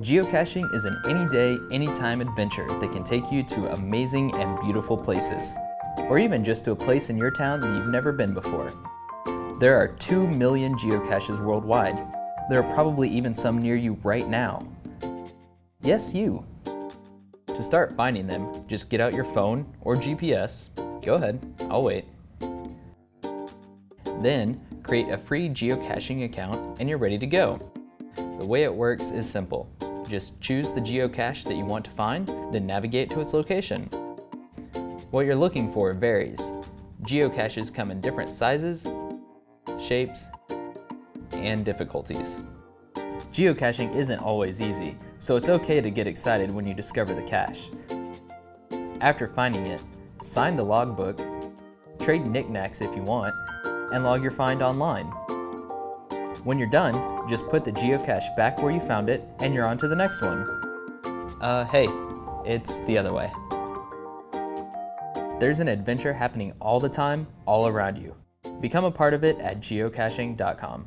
Geocaching is an any day, anytime adventure that can take you to amazing and beautiful places, or even just to a place in your town that you've never been before. There are 2 million geocaches worldwide. There are probably even some near you right now. Yes, you. To start finding them, just get out your phone or GPS. Go ahead, I'll wait. Then, create a free geocaching account and you're ready to go. The way it works is simple. Just choose the geocache that you want to find, then navigate to its location. What you're looking for varies. Geocaches come in different sizes, shapes, and difficulties. Geocaching isn't always easy, so it's okay to get excited when you discover the cache. After finding it, sign the logbook, trade knickknacks if you want, and log your find online. When you're done, just put the geocache back where you found it and you're on to the next one. Uh, hey, it's the other way. There's an adventure happening all the time, all around you. Become a part of it at geocaching.com.